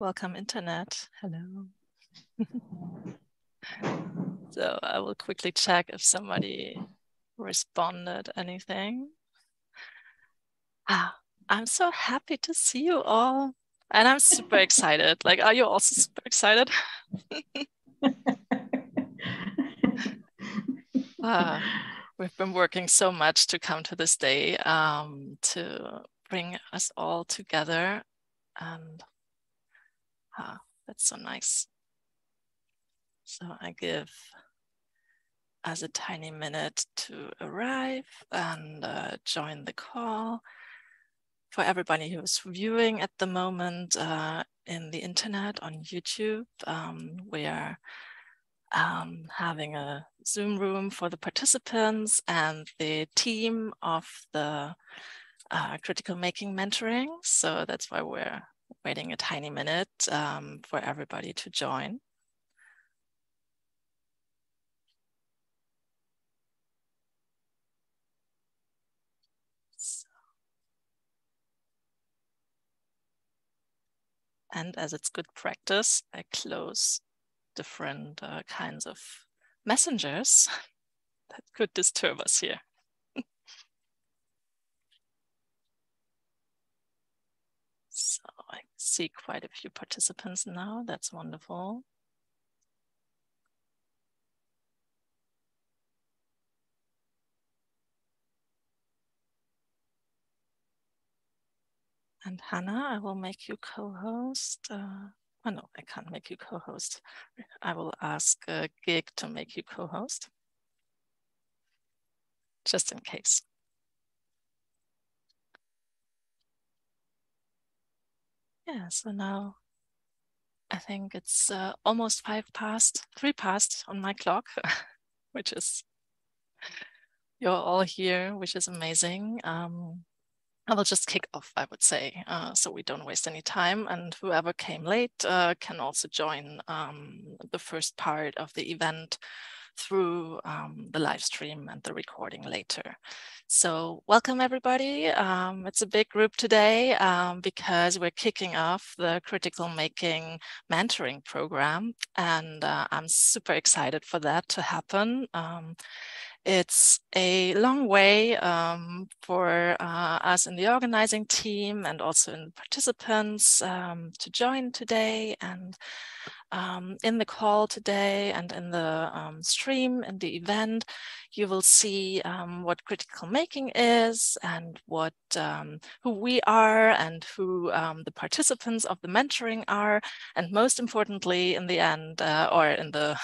Welcome, Internet. Hello. so I will quickly check if somebody responded anything. Ah, I'm so happy to see you all. And I'm super excited. Like, are you also super excited? uh, we've been working so much to come to this day um, to bring us all together. And uh, that's so nice. So I give us a tiny minute to arrive and uh, join the call for everybody who's viewing at the moment uh, in the internet on YouTube. Um, we are um, having a Zoom room for the participants and the team of the uh, critical making mentoring. So that's why we're waiting a tiny minute um, for everybody to join. And as it's good practice, I close different uh, kinds of messengers that could disturb us here. so I see quite a few participants now. That's wonderful. And Hannah, I will make you co-host. Uh, oh no, I can't make you co-host. I will ask uh, Gig to make you co-host, just in case. Yeah, so now I think it's uh, almost five past, three past on my clock, which is, you're all here, which is amazing. Um, I will just kick off, I would say, uh, so we don't waste any time. And whoever came late uh, can also join um, the first part of the event through um, the live stream and the recording later. So welcome everybody. Um, it's a big group today um, because we're kicking off the critical making mentoring program and uh, I'm super excited for that to happen. Um, it's a long way um, for uh, us in the organizing team and also in participants um, to join today and um, in the call today and in the um, stream in the event, you will see um, what critical making is and what um, who we are and who the participants of the mentoring are. And most importantly, in the end uh, or in the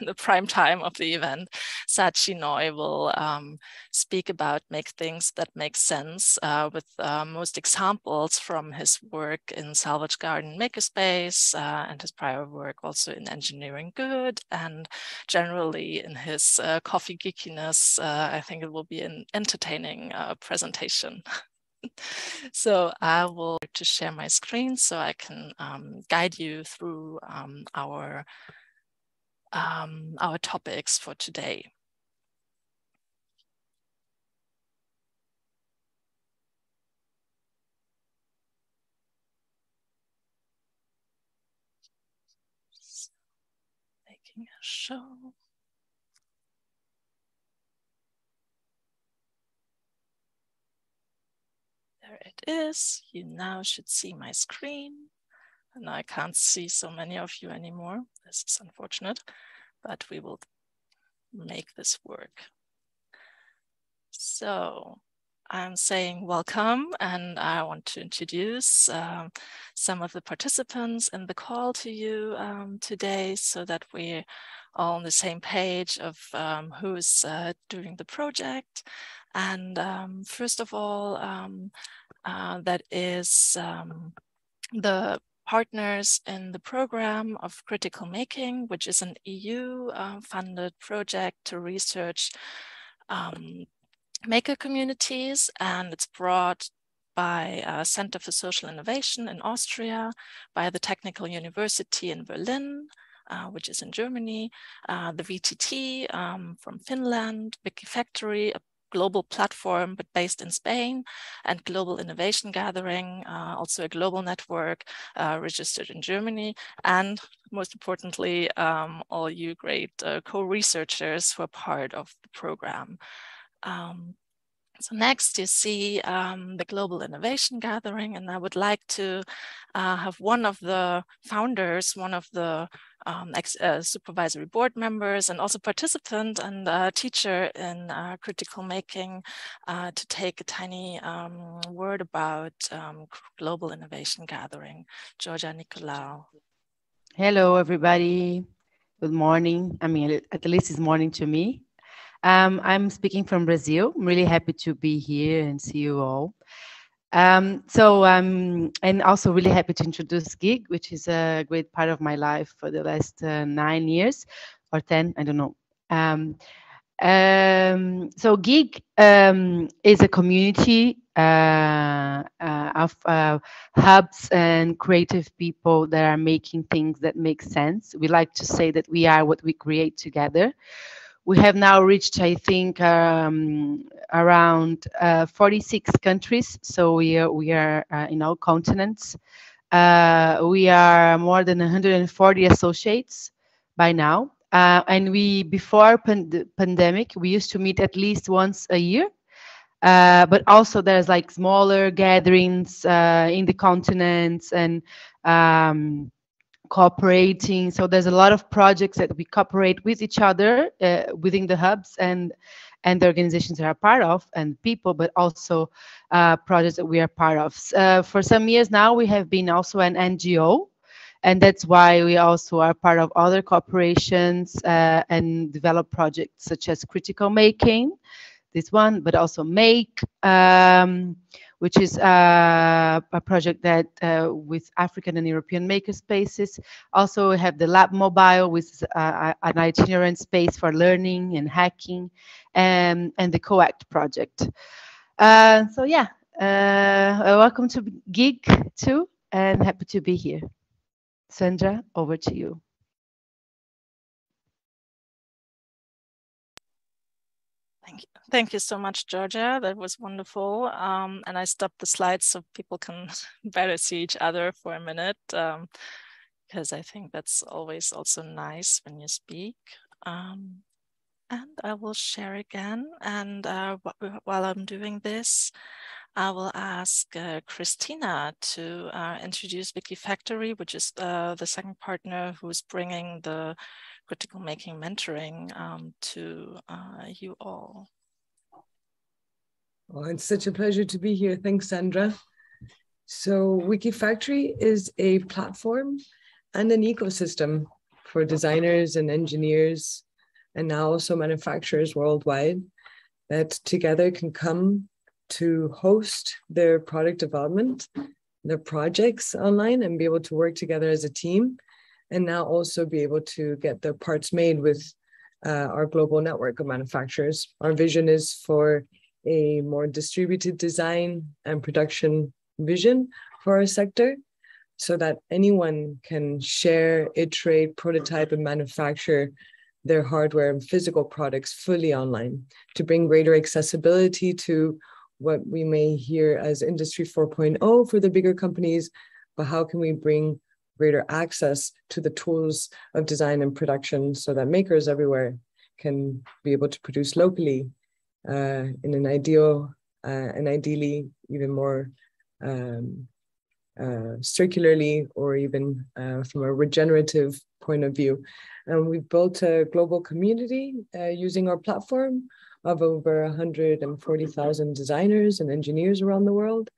the prime time of the event, Saad Chinoy will um, speak about make things that make sense uh, with uh, most examples from his work in Salvage Garden Makerspace uh, and his prior work also in Engineering Good and generally in his uh, coffee geekiness. Uh, I think it will be an entertaining uh, presentation. so I will to share my screen so I can um, guide you through um, our um, our topics for today. making a show. There it is. You now should see my screen. And I can't see so many of you anymore. This is unfortunate, but we will make this work. So I'm saying welcome and I want to introduce um, some of the participants in the call to you um, today so that we're all on the same page of um, who's uh, doing the project. And um, first of all, um, uh, that is um, the partners in the program of critical making, which is an EU uh, funded project to research um, maker communities and it's brought by uh, Center for Social Innovation in Austria, by the Technical University in Berlin, uh, which is in Germany, uh, the VTT um, from Finland, Wikifactory, a global platform, but based in Spain, and Global Innovation Gathering, uh, also a global network uh, registered in Germany, and most importantly, um, all you great uh, co-researchers who are part of the program. Um, so next you see um, the Global Innovation Gathering, and I would like to uh, have one of the founders, one of the um, ex, uh, supervisory board members and also participant and uh, teacher in uh, critical making uh, to take a tiny um, word about um, Global Innovation Gathering. Georgia Nicolau. Hello, everybody. Good morning. I mean, at least it's morning to me. Um, I'm speaking from Brazil. I'm really happy to be here and see you all. Um, so um, and also really happy to introduce Gig, which is a great part of my life for the last uh, nine years or 10, I don't know. Um, um, so Gig um, is a community uh, uh, of uh, hubs and creative people that are making things that make sense. We like to say that we are what we create together we have now reached, I think, um, around uh, 46 countries. So we are, we are uh, in all continents. Uh, we are more than 140 associates by now. Uh, and we, before pan pandemic, we used to meet at least once a year. Uh, but also there's like smaller gatherings uh, in the continents and um, cooperating. So there's a lot of projects that we cooperate with each other uh, within the hubs and and the organizations that are part of and people, but also uh, projects that we are part of. Uh, for some years now, we have been also an NGO, and that's why we also are part of other corporations uh, and develop projects such as critical making, this one, but also make. Um, which is uh, a project that uh, with African and European makerspaces. Also, we have the Lab Mobile, is uh, an itinerant space for learning and hacking, and, and the COACT project. Uh, so yeah, uh, welcome to Gig too, and happy to be here. Sandra, over to you. Thank you Thank you so much, Georgia. That was wonderful. Um, and I stopped the slides so people can better see each other for a minute, um, because I think that's always also nice when you speak. Um, and I will share again. And uh, while I'm doing this, I will ask uh, Christina to uh, introduce Wikifactory, which is uh, the second partner who's bringing the critical making mentoring um, to uh, you all. Oh, it's such a pleasure to be here. Thanks, Sandra. So Wikifactory is a platform and an ecosystem for designers and engineers and now also manufacturers worldwide that together can come to host their product development, their projects online and be able to work together as a team and now also be able to get their parts made with uh, our global network of manufacturers. Our vision is for a more distributed design and production vision for our sector so that anyone can share, iterate, prototype, and manufacture their hardware and physical products fully online to bring greater accessibility to what we may hear as Industry 4.0 for the bigger companies, but how can we bring greater access to the tools of design and production so that makers everywhere can be able to produce locally uh, in an ideal uh, and ideally even more um, uh, circularly or even uh, from a regenerative point of view. And we've built a global community uh, using our platform of over 140,000 designers and engineers around the world.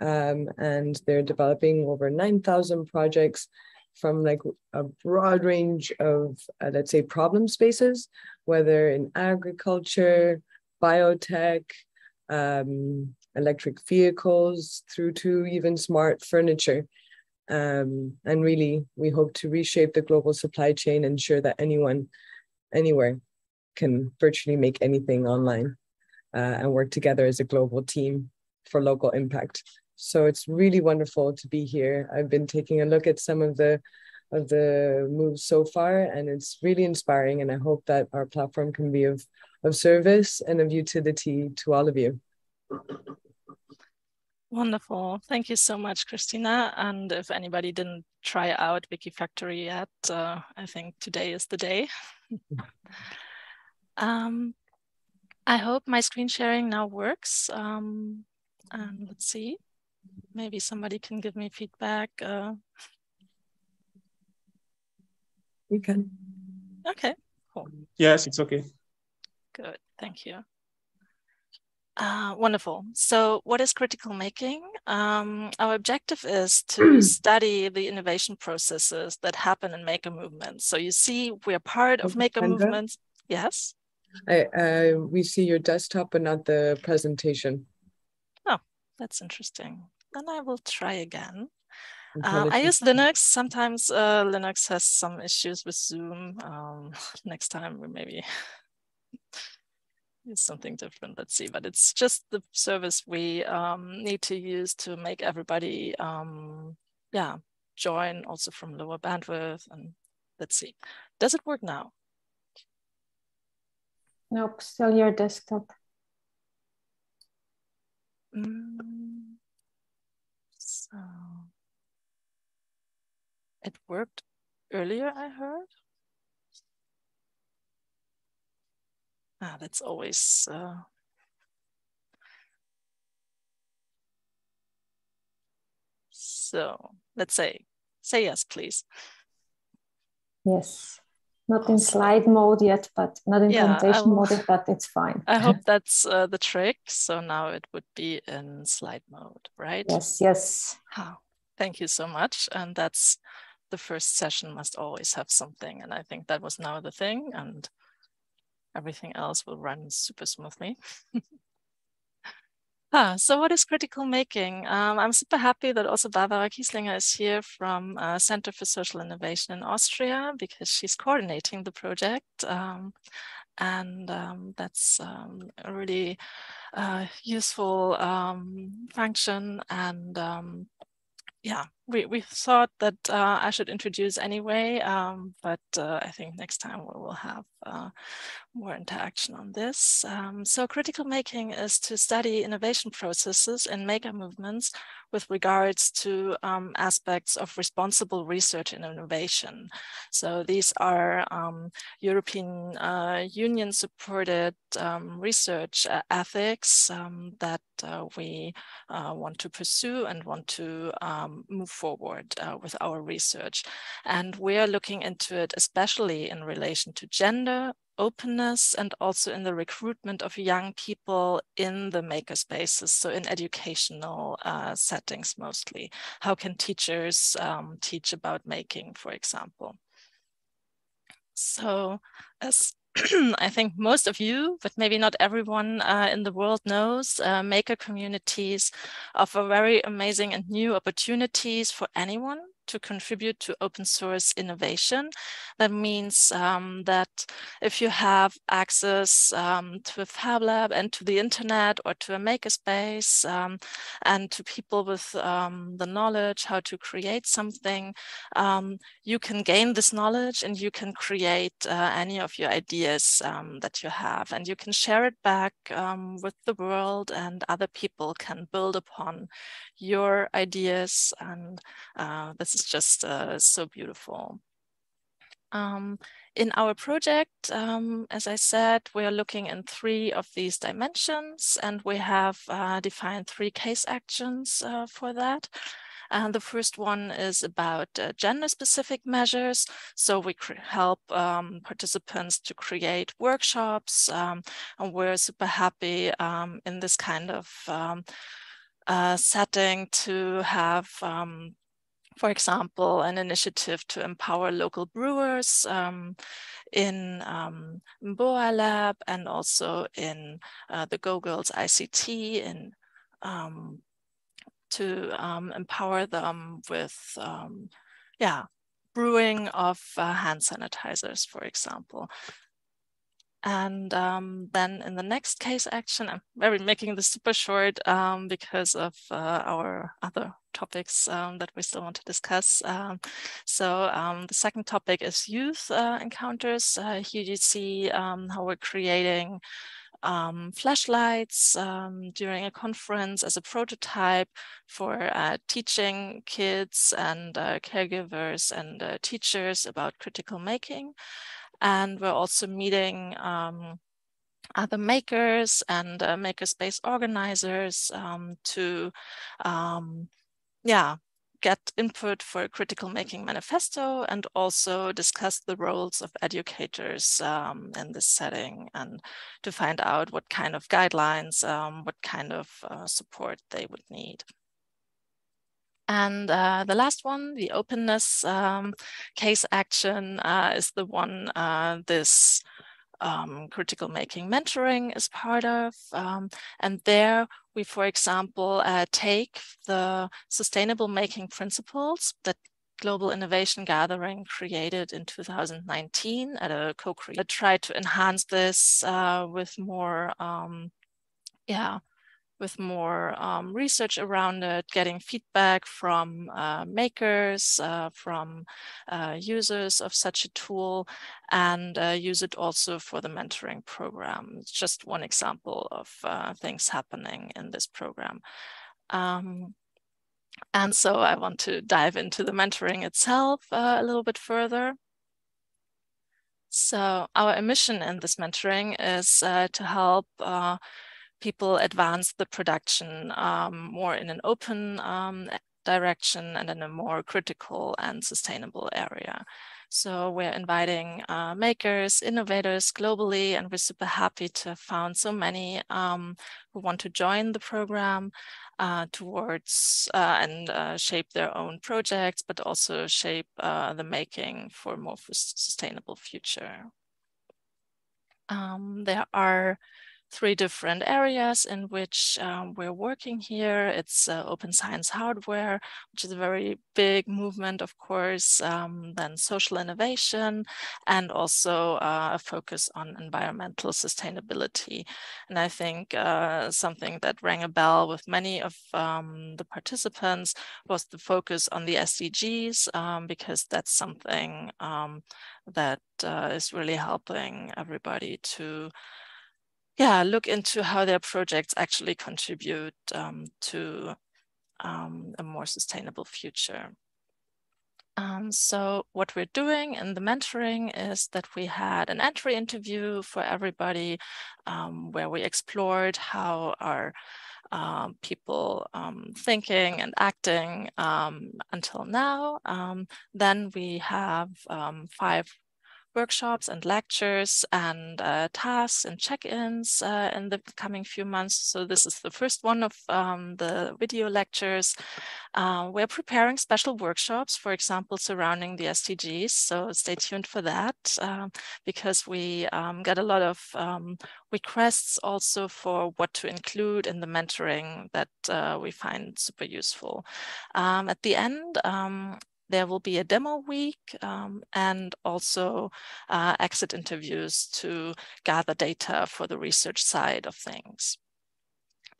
Um, and they're developing over 9,000 projects from like a broad range of, uh, let's say, problem spaces, whether in agriculture, biotech, um, electric vehicles, through to even smart furniture. Um, and really, we hope to reshape the global supply chain, and ensure that anyone, anywhere, can virtually make anything online uh, and work together as a global team for local impact. So it's really wonderful to be here. I've been taking a look at some of the of the moves so far, and it's really inspiring. And I hope that our platform can be of of service and of utility to all of you. Wonderful. Thank you so much, Christina. And if anybody didn't try out Wikifactory yet, uh, I think today is the day. um, I hope my screen sharing now works. Um, and let's see, maybe somebody can give me feedback. Uh, we can. Okay, cool. Yes, it's okay. Good, thank you. Uh, wonderful. So what is critical making? Um, our objective is to study the innovation processes that happen in maker movements. So you see, we're part of maker Kendra? movements. Yes? I, uh, we see your desktop but not the presentation. Oh, that's interesting. Then I will try again. Uh, I use Linux. Sometimes uh, Linux has some issues with Zoom. Um, next time we maybe use something different. Let's see. But it's just the service we um, need to use to make everybody, um, yeah, join also from lower bandwidth. And let's see. Does it work now? Nope, still your desktop. Mm, so it worked earlier, I heard. Ah, that's always uh... so. Let's say, say yes, please. Yes, not in slide mode yet, but not in yeah, presentation mode, but it's fine. I hope that's uh, the trick. So now it would be in slide mode, right? Yes, yes. Oh, thank you so much. And that's the first session must always have something. And I think that was now the thing and everything else will run super smoothly. ah, so what is critical making? Um, I'm super happy that also Barbara Kieslinger is here from uh, Center for Social Innovation in Austria because she's coordinating the project. Um, and um, that's um, a really uh, useful um, function and um, yeah, we, we thought that uh, I should introduce anyway, um, but uh, I think next time we will have uh, more interaction on this. Um, so critical making is to study innovation processes and maker movements with regards to um, aspects of responsible research and innovation. So these are um, European uh, Union supported um, research ethics um, that uh, we uh, want to pursue and want to move forward uh, with our research. And we're looking into it, especially in relation to gender, openness and also in the recruitment of young people in the maker spaces, so in educational uh, settings mostly. How can teachers um, teach about making, for example? So as I think most of you, but maybe not everyone uh, in the world knows, uh, maker communities offer very amazing and new opportunities for anyone to contribute to open source innovation. That means um, that if you have access um, to a Fab Lab and to the internet or to a makerspace um, and to people with um, the knowledge how to create something, um, you can gain this knowledge and you can create uh, any of your ideas um, that you have and you can share it back with the world and other people can build upon your ideas and uh, this is just uh, so beautiful. Um, in our project, um, as I said, we are looking in three of these dimensions and we have uh, defined three case actions uh, for that. And the first one is about uh, gender-specific measures. So we help um, participants to create workshops, um, and we're super happy um, in this kind of um, uh, setting to have for example, an initiative to empower local brewers um, in um, Mboa Lab and also in uh, the Go Girls ICT in, um, to um, empower them with, um, yeah, brewing of uh, hand sanitizers, for example. And um, then in the next case action, I'm very making this super short um, because of uh, our other topics um, that we still want to discuss. Um, so um, the second topic is youth uh, encounters. Uh, here you see um, how we're creating flashlights during a conference as a prototype for uh, teaching kids and uh, caregivers and uh, teachers about critical making. And we're also meeting um, other makers and uh, makerspace organizers um, to, um, yeah, get input for a critical making manifesto and also discuss the roles of educators um, in this setting and to find out what kind of guidelines, um, what kind of uh, support they would need. And uh, the last one, the openness um, case action uh, is the one uh, this um, critical making mentoring is part of. Um, and there we, for example, uh, take the sustainable making principles that Global Innovation Gathering created in 2019 at a co-create, try to enhance this uh, with more, um, yeah, with more um, research around it, getting feedback from uh, makers, uh, from uh, users of such a tool, and uh, use it also for the mentoring program. It's just one example of uh, things happening in this program. Um, and so I want to dive into the mentoring itself uh, a little bit further. So our mission in this mentoring is to help people advance the production um, more in an open um, direction and in a more critical and sustainable area. So we're inviting uh, makers, innovators globally, and we're super happy to have found so many um, who want to join the program uh, towards uh, and uh, shape their own projects, but also shape uh, the making for a more sustainable future. Um, there are three different areas in which um, we're working here. It's uh, open science hardware, which is a very big movement, of course, um, then social innovation, and also uh, a focus on environmental sustainability. And I think uh, something that rang a bell with many of um, the participants was the focus on the SDGs, um, because that's something um, that uh, is really helping everybody to yeah, look into how their projects actually contribute um, to um, a more sustainable future. Um, so what we're doing in the mentoring is that we had an entry interview for everybody um, where we explored how our um, people um, thinking and acting um, until now. Um, then we have five workshops and lectures and uh, tasks and check-ins uh, in the coming few months. So this is the first one of um, the video lectures. Uh, we're preparing special workshops, for example, surrounding the SDGs. So stay tuned for that um, because we um, get a lot of um, requests also for what to include in the mentoring that uh, we find super useful. Um, at the end, um, there will be a demo week um, and also uh, exit interviews to gather data for the research side of things.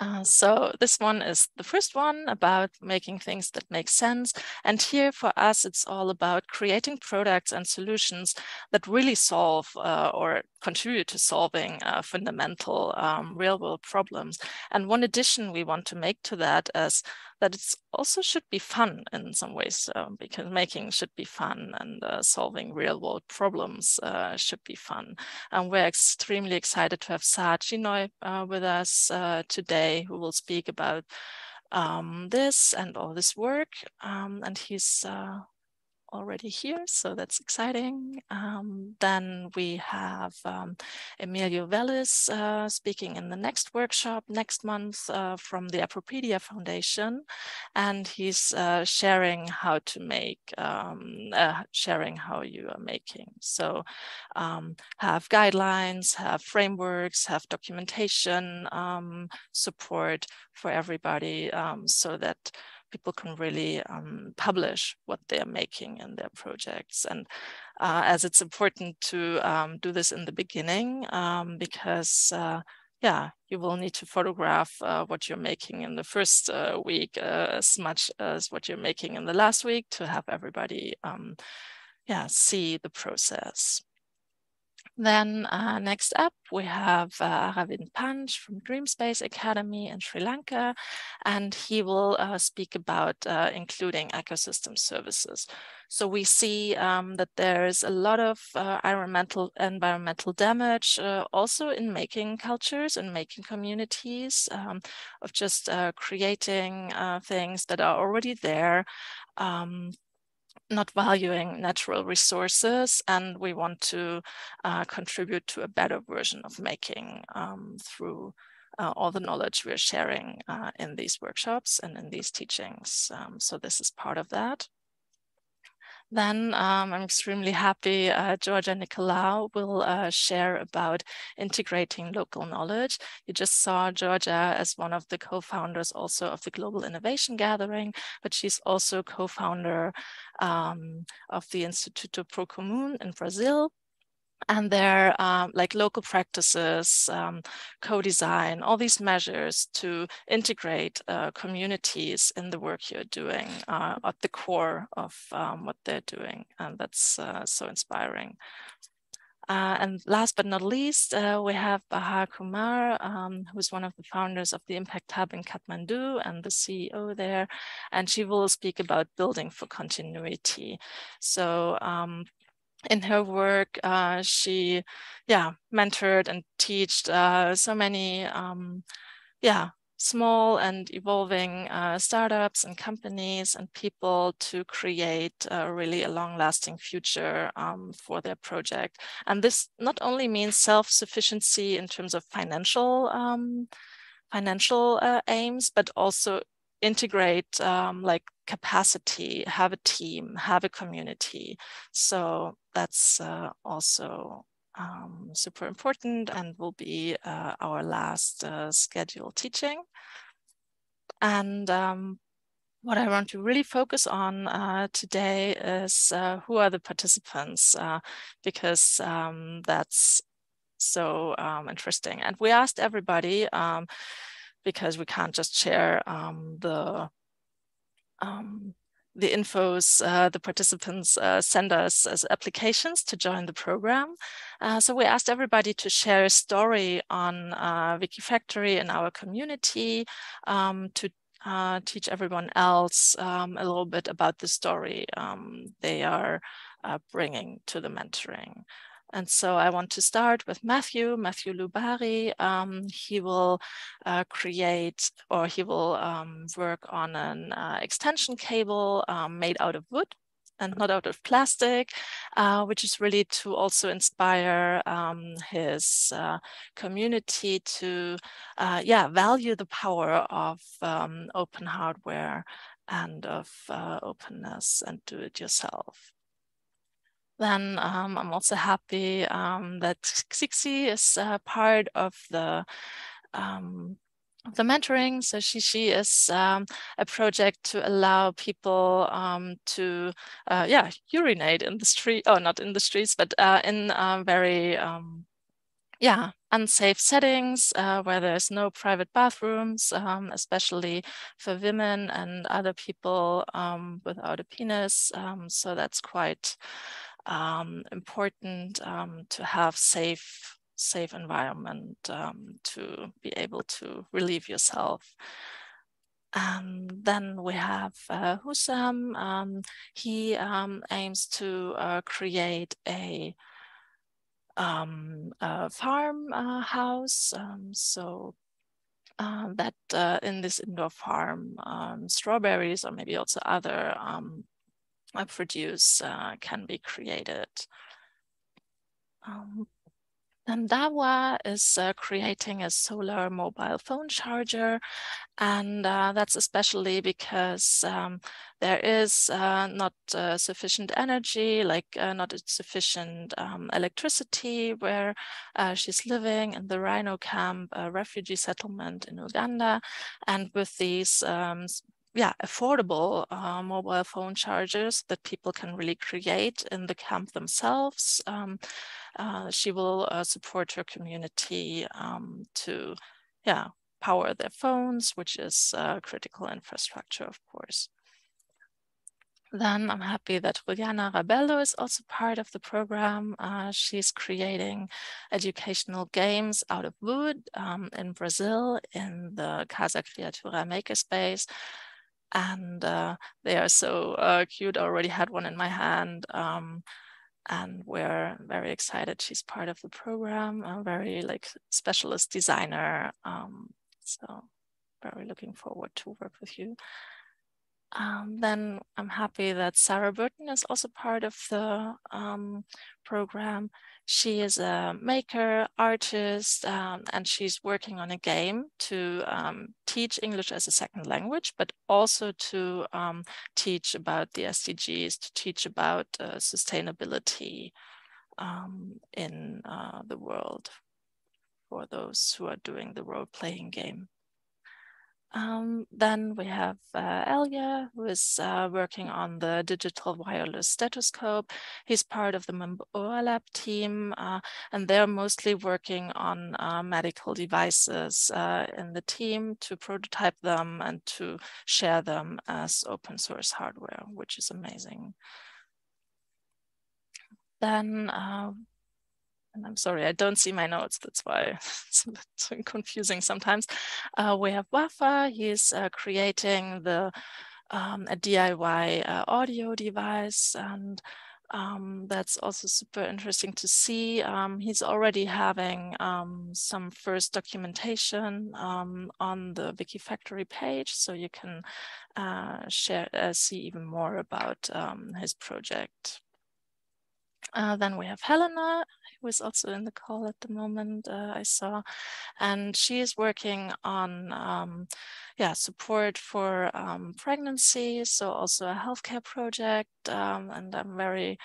Uh, so this one is the first one about making things that make sense. And here for us, it's all about creating products and solutions that really solve uh, or contribute to solving uh, fundamental um, real world problems. And one addition we want to make to that is that it also should be fun in some ways uh, because making should be fun and uh, solving real world problems uh, should be fun. And we're extremely excited to have Saad Chinoy uh, with us uh, today who will speak about um, this and all this work. Um, and he's uh, already here, so that's exciting. Um, then we have um, Emilio Velis uh, speaking in the next workshop next month uh, from the Appropedia Foundation, and he's uh, sharing how to make, um, uh, sharing how you are making. So um, have guidelines, have frameworks, have documentation um, support for everybody um, so that people can really um, publish what they're making in their projects. And uh, as it's important to um, do this in the beginning um, because uh, yeah, you will need to photograph uh, what you're making in the first uh, week uh, as much as what you're making in the last week to have everybody um, yeah, see the process. Then uh, next up, we have uh, Aravinth Panch from Dreamspace Academy in Sri Lanka, and he will uh, speak about uh, including ecosystem services. So we see um, that there's a lot of uh, environmental environmental damage uh, also in making cultures and making communities um, of just creating things that are already there um, not valuing natural resources and we want to uh, contribute to a better version of making um, through uh, all the knowledge we're sharing uh, in these workshops and in these teachings. Um, so this is part of that. Then um, I'm extremely happy uh, Georgia Nicolau will uh, share about integrating local knowledge. You just saw Georgia as one of the co-founders also of the Global Innovation Gathering, but she's also co-founder um, of the Instituto Procomum in Brazil and their um, like local practices, um, co-design, all these measures to integrate uh, communities in the work you're doing uh, at the core of um, what they're doing. And that's uh, so inspiring. Uh, and last but not least, uh, we have Bahar Kumar, um, who's one of the founders of the Impact Hub in Kathmandu and the CEO there. And she will speak about building for continuity. So um, in her work, uh, she, yeah, mentored and taught uh, so many, um, yeah, small and evolving uh, startups and companies and people to create really a long-lasting future um, for their project. And this not only means self-sufficiency in terms of financial um, financial uh, aims, but also integrate um, like capacity, have a team, have a community. So that's uh, also um, super important and will be uh, our last uh, scheduled teaching. And um, what I want to really focus on uh, today is uh, who are the participants, uh, because um, that's so um, interesting. And we asked everybody, um, because we can't just share um, the um, the infos uh, the participants uh, send us as applications to join the program. Uh, so we asked everybody to share a story on uh, Wikifactory in our community um, to uh, teach everyone else um, a little bit about the story um, they are uh, bringing to the mentoring. And so I want to start with Matthew, Matthew Lubari. Um, he will uh, create or he will um, work on an uh, extension cable um, made out of wood and not out of plastic, uh, which is really to also inspire um, his uh, community to, uh, yeah, value the power of um, open hardware and of uh, openness and do it yourself. Then um, I'm also happy um, that Xixi is uh, part of the um, the mentoring. So Xixi is um, a project to allow people um, to, uh, yeah, urinate in the street, oh, not in the streets, but uh, in very, um, yeah, unsafe settings uh, where there's no private bathrooms, um, especially for women and other people um, without a penis. Um, so that's quite um, important um, to have safe safe environment um, to be able to relieve yourself. And then we have uh, Husam. Um, he um, aims to uh, create a, um, a farm uh, house. so uh, that uh, in this indoor farm, strawberries or maybe also other produce uh, can be created. Um, and Dawa is uh, creating a solar mobile phone charger. And uh, that's especially because um, there is uh, not uh, sufficient energy, like uh, not sufficient um, electricity where she's living in the Rhino Camp refugee settlement in Uganda. And with these um, yeah, affordable uh, mobile phone chargers that people can really create in the camp themselves. Um, uh, she will uh, support her community um, to, yeah, power their phones, which is uh, critical infrastructure, of course. Then I'm happy that Juliana Rabello is also part of the program. Uh, she's creating educational games out of wood um, in Brazil in the Casa Criatura makerspace. And uh, they are so uh, cute. I already had one in my hand. Um, and we're very excited she's part of the program, a very like specialist designer. Um, so very looking forward to work with you. Um, then I'm happy that Sarah Burton is also part of the um, program. She is a maker, artist, um, and she's working on a game to um, teach English as a second language, but also to um, teach about the SDGs, to teach about uh, sustainability um, in uh, the world for those who are doing the role-playing game. Um, then we have uh, Elia, who is uh, working on the digital wireless stethoscope. He's part of the Mboa Lab team, uh, and they're mostly working on uh, medical devices uh, in the team to prototype them and to share them as open source hardware, which is amazing. Then uh, and I'm sorry, I don't see my notes. That's why it's a bit confusing sometimes. Uh, we have Wafa. He's uh, creating the um, a DIY uh, audio device, and um, that's also super interesting to see. Um, he's already having um, some first documentation um, on the Wikifactory page, so you can uh, share uh, see even more about um, his project. Uh, then we have Helena, who is also in the call at the moment, uh, I saw, and she is working on um, yeah, support for um, pregnancy, so also a healthcare project, um, and I'm very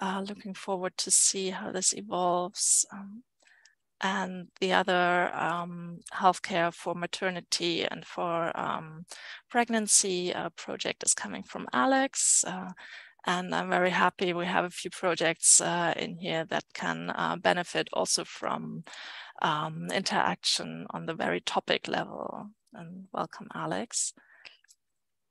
uh, looking forward to see how this evolves. Um, and the other um, healthcare for maternity and for um, pregnancy uh, project is coming from Alex. And I'm very happy we have a few projects uh, in here that can uh, benefit also from um, interaction on the very topic level. And welcome, Alex.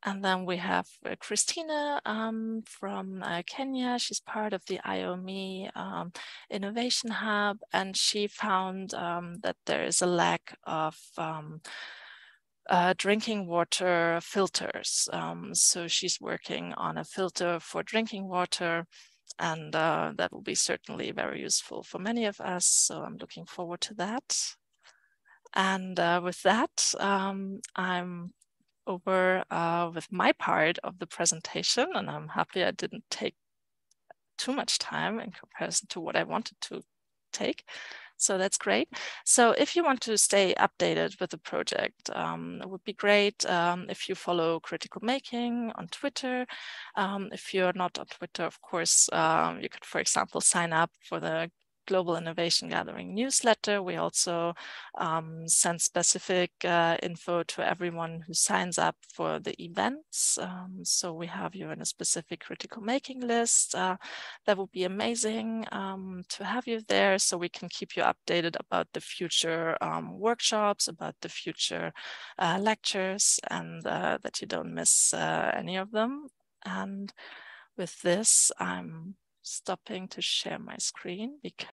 And then we have uh, Christina um, from uh, Kenya. She's part of the IOME um, Innovation Hub, and she found um, that there is a lack of um, uh, drinking water filters. Um, so she's working on a filter for drinking water and uh, that will be certainly very useful for many of us. So I'm looking forward to that. And uh, with that, um, I'm over uh, with my part of the presentation and I'm happy I didn't take too much time in comparison to what I wanted to take. So that's great. So if you want to stay updated with the project, um, it would be great um, if you follow Critical Making on Twitter. Um, if you're not on Twitter, of course, um, you could, for example, sign up for the Global Innovation Gathering newsletter. We also um, send specific uh, info to everyone who signs up for the events. Um, so we have you in a specific critical making list. Uh, that would be amazing um, to have you there so we can keep you updated about the future um, workshops, about the future uh, lectures, and uh, that you don't miss uh, any of them. And with this, I'm stopping to share my screen because